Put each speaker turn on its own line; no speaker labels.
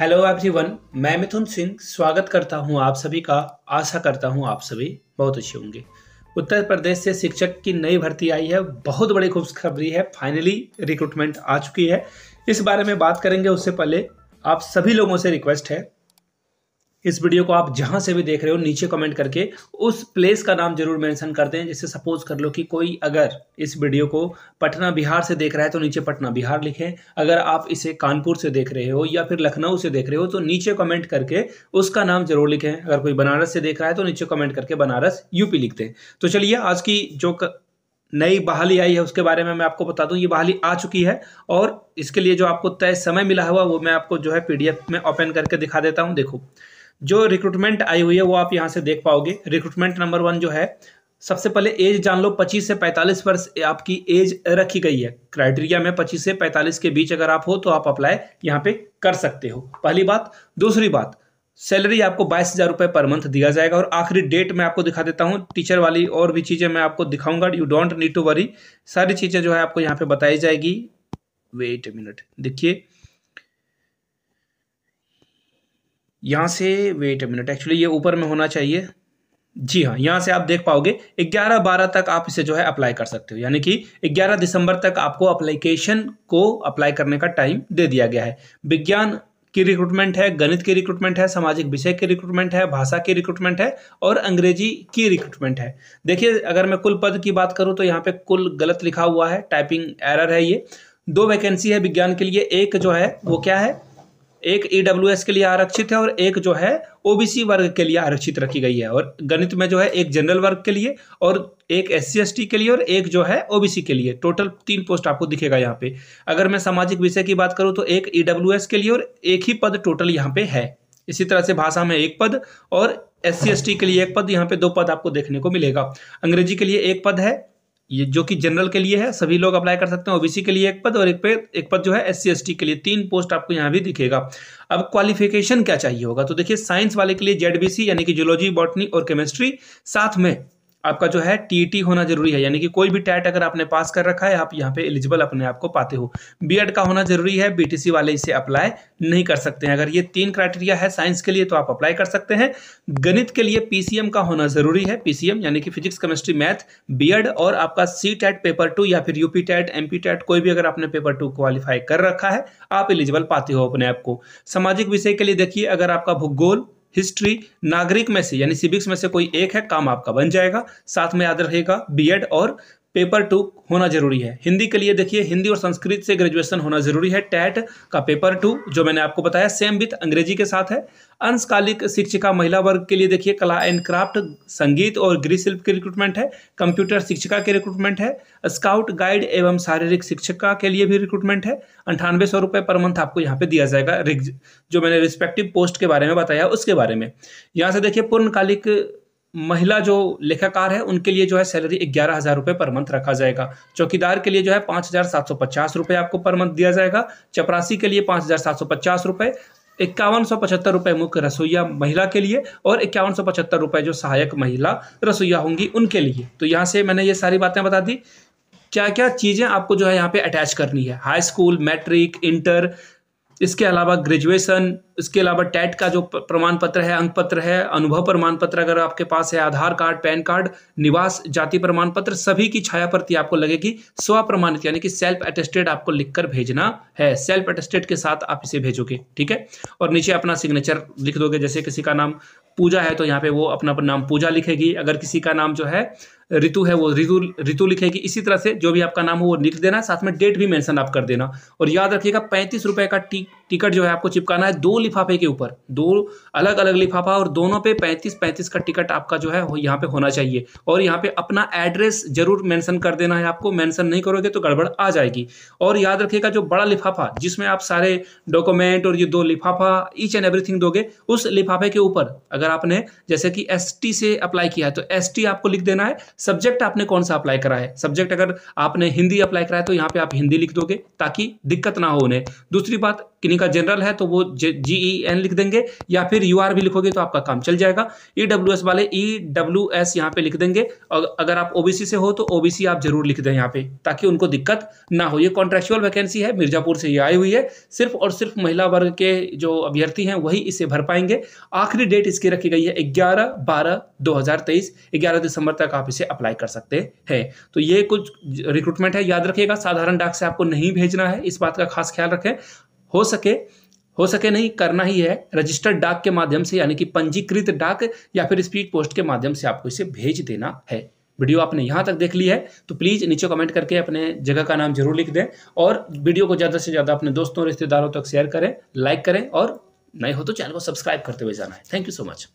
Hello everyone मैं मिथुन सिंह स्वागत करता हूँ आप सभी का। आशा करता हूँ आप सभी बहुत अच्छे होंगे। उत्तर प्रदेश से शिक्षक की नई भर्ती आई है, बहुत बड़ी खुशखबरी है फाइनली रिक्रूटमेंट आ चुकी है। इस बारे में बात करेंगे, उससे पहले आप सभी लोगों से रिक्वेस्ट है इस वीडियो को आप जहाँ से भी देख रहे हो, नीचे कमेंट करके उस प्लेस का नाम ज़रूर मेंशन कर दें जैसे सपोज़ कर लो कि कोई अगर इस वीडियो को पटना बिहार से देख रहा है तो नीचे पटना बिहार लिखें। अगर आप इसे कानपुर से देख रहे हो या फिर लखनऊ से देख रहे हो तो नीचे कमेंट करके उसका नाम ज़रूर लिखें। अगर कोई बनारस से देख रहा है तो नीचे कमेंट करके बनारस यूपी लिखते हैं। तो चलिए, आज की जो नई बहाली आई है, उसके बारे में मैं आपको बता दूँ। ये बहाली आ चुकी है और इसके लिए जो आपको तय समय मिला हुआ, वो मैं आपको जो है पीडीएफ में ओपन करके दिखा देता हूँ। देखो जो रिक्रूटमेंट आई हुई है, वो आप यहाँ से देख पाओगे। रिक्रूटमेंट नंबर वन जो है, सबसे पहले एज जान लो 25 से 45 वर्ष आपकी एज रखी गई है। क्राइटेरिया में 25 से 45 के बीच अगर आप हो तो आप अप्लाई यहाँ पे कर सकते हो। पहली बात। दूसरी बात सैलरी आपको बाईस हज़ार रुपये पर मंथ दिया जाएगा। और आखिरी डेट मैं आपको दिखा देता हूँ। टीचर वाली और भी चीज़ें मैं आपको दिखाऊँगा। You don't need to worry सारी चीज़ें जो है आपको यहाँ पे बताई जाएगी। वेट ए मिनट देखिए। यहाँ से वेट मिनट एक्चुअली ये ऊपर में होना चाहिए। जी हाँ यहाँ से आप देख पाओगे 11 बारह तक आप इसे जो है अप्लाई कर सकते हो। यानी कि 11 दिसंबर तक आपको अप्लीकेशन को अप्लाई करने का टाइम दे दिया गया है। विज्ञान की रिक्रूटमेंट है, गणित की रिक्रूटमेंट है, सामाजिक विषय की रिक्रूटमेंट है, भाषा की रिक्रूटमेंट है और अंग्रेज़ी की रिक्रूटमेंट है। देखिए, अगर मैं कुल पद की बात करूँ तो यहाँ पे कुल गलत लिखा हुआ है टाइपिंग एरर है ये। दो वैकेंसी है विज्ञान के लिए, एक जो है वो क्या है? एक ई e के लिए आरक्षित है और एक जो है ओबीसी वर्ग के लिए आरक्षित रखी गई है और गणित में जो है एक जनरल वर्ग के लिए और एक एस सी के लिए और एक जो है ओबीसी के लिए। टोटल तीन पोस्ट आपको दिखेगा यहाँ पे। अगर मैं सामाजिक विषय की बात करूँ तो एक ई e के लिए और एक ही पद टोटल यहाँ पे है। इसी तरह से भाषा में एक पद और एस सी के लिए एक पद, यहाँ पे दो पद आपको देखने को मिलेगा। अंग्रेज़ी के लिए एक पद है ये जो कि जनरल के लिए है, सभी लोग अप्लाई कर सकते हैं ओबीसी के लिए एक पद और एक पे, एक पद जो है एस सी के लिए। तीन पोस्ट आपको यहाँ भी दिखेगा। अब क्वालिफिकेशन क्या चाहिए होगा? तो देखिए साइंस वाले के लिए जेडबीसी यानी कि जियोलॉजी बॉटनी और केमिस्ट्री साथ में आपका जो है टीटी होना ज़रूरी है, यानी कि कोई भी टैट अगर आपने पास कर रखा है, आप यहाँ पे एलिजिबल अपने आप को पाते हो। बीएड का होना ज़रूरी है बीटीसी वाले इसे अप्लाई नहीं कर सकते हैं। अगर ये तीन क्राइटेरिया है साइंस के लिए तो आप अप्लाई कर सकते हैं। गणित के लिए पीसीएम का होना ज़रूरी है पीसीएम यानी कि फिजिक्स केमिस्ट्री मैथ बी और आपका सी टैट पेपर टू या फिर यूपी टैट एमपी टैट कोई भी अगर आपने पेपर टू क्वालिफाई कर रखा है, आप एलिजिबल पाते हो अपने आप को। सामाजिक विषय के लिए देखिए, अगर आपका भूगोल हिस्ट्री नागरिक में से, यानी सिविक्स में से कोई एक है, काम आपका बन जाएगा। साथ में याद रहेगा बीएड और पेपर टू होना ज़रूरी है। हिंदी के लिए देखिए, हिंदी और संस्कृत से ग्रेजुएशन होना ज़रूरी है। टैट का पेपर टू, जो मैंने आपको बताया सेम विथ अंग्रेज़ी के साथ है। अंशकालिक शिक्षिका महिला वर्ग के लिए देखिए, कला एंड क्राफ्ट, संगीत और गृह शिल्प की रिक्रूटमेंट है। कंप्यूटर शिक्षिका की रिक्रूटमेंट है। स्काउट, गाइड एवं शारीरिक शिक्षिका के लिए भी रिक्रूटमेंट है। अंठानवे सौ रुपये पर मंथ आपको यहाँ पे दिया जाएगा। जो मैंने रिस्पेक्टिव पोस्ट के बारे में बताया, उसके बारे में। यहाँ से देखिए, पूर्णकालिक महिला जो लेखाकार है, उनके लिए जो है सैलरी ग्यारह हज़ार रुपये पर मंथ रखा जाएगा। चौकीदार के लिए जो है पाँच हज़ार सात सौ पचास रुपये आपको पर मंथ दिया जाएगा। चपरासी के लिए पाँच हज़ार सात सौ पचास रुपये इक्यावन सौ पचहत्तर रुपये मुख्य रसोईया महिला के लिए और इक्यावन सौ पचहत्तर रुपये जो सहायक महिला रसोईया होंगी उनके लिए। तो यहाँ से मैंने ये सारी बातें बता दी। क्या क्या चीज़ें आपको जो है यहाँ पे अटैच करनी है? हाई स्कूल मैट्रिक इंटर इसके अलावा ग्रेजुएशन इसके अलावा टैट का जो प्रमाण पत्र है अंक पत्र है, अनुभव प्रमाण पत्र अगर आपके पास है, आधार कार्ड, पैन कार्ड, निवास, जाति प्रमाण पत्र सभी की छाया प्रति आपको लगेगी। स्व प्रमाणित यानी कि सेल्फ अटेस्टेड आपको लिखकर भेजना है। सेल्फ अटेस्टेड के साथ आप इसे भेजोगे, ठीक है? और नीचे अपना सिग्नेचर लिख दोगे, जैसे किसी का नाम पूजा है तो यहाँ पे वो अपना नाम पूजा लिखेगी। अगर किसी का नाम जो है ऋतु है वो, ऋतु ऋतु लिखेगी। इसी तरह से जो भी आपका नाम हो वो लिख देना, साथ में डेट भी मेंशन आप कर देना। और याद रखिएगा, पैंतीस रुपए का टी। टिकट जो है आपको चिपकाना है दो लिफाफे के ऊपर, दो अलग अलग लिफाफा और दोनों पे पैंतीस पैंतीस का टिकट आपका जो है यहाँ पे होना चाहिए। और यहाँ पे अपना एड्रेस ज़रूर मेंशन कर देना है आपको, मेंशन नहीं करोगे तो गड़बड़ आ जाएगी। और याद रखिएगा जो बड़ा लिफाफा, जिसमें आप सारे डॉक्यूमेंट और ये दो लिफाफा ईच एंड एवरीथिंग दोगे, उस लिफाफे के ऊपर अगर आपने जैसे कि एसटी से अप्लाई किया है तो एसटी आपको लिख देना है सब्जेक्ट आपने कौन सा अप्लाई करा है? सब्जेक्ट अगर आपने हिंदी अप्लाई करा है तो यहाँ पे आप हिंदी लिख दोगे, ताकि दिक्कत ना हो उन्हें। दूसरी बात किन्हीं का जनरल है तो वो जी ई एन लिख देंगे, या फिर यू आर भी लिखोगे तो आपका काम चल जाएगा। ई डब्ल्यू एस वाले ई डब्ल्यू एस यहाँ पे लिख देंगे। और अगर आप ओबीसी से हो तो ओबीसी आप ज़रूर लिख दें यहाँ पे, ताकि उनको दिक्कत ना हो। ये कॉन्ट्रेक्चुअल वैकेंसी है, मिर्जापुर से ये आई हुई है। सिर्फ़ और सिर्फ़ महिला वर्ग के जो अभ्यर्थी हैं, वही इसे भर पाएँगे। आखिरी डेट इसकी रखी गई है ग्यारह बारह दो हज़ार तेईस। ग्यारह दिसंबर तक आप इसे अप्लाई कर सकते हैं। तो ये कुछ रिक्रूटमेंट है, याद रखिएगा। साधारण डाक से आपको नहीं भेजना है, इस बात का खास ख्याल रखें। हो सके हो सके नहीं, करना ही है। रजिस्टर्ड डाक के माध्यम से, यानी कि पंजीकृत डाक या फिर स्पीड पोस्ट के माध्यम से आपको इसे भेज देना है। वीडियो आपने यहाँ तक देख ली है तो प्लीज़ नीचे कमेंट करके अपने जगह का नाम ज़रूर लिख दें और वीडियो को ज़्यादा से ज़्यादा अपने दोस्तों रिश्तेदारों तक शेयर करें लाइक करें और नए हो तो चैनल को सब्सक्राइब करते हुए जाना है। Thank you so much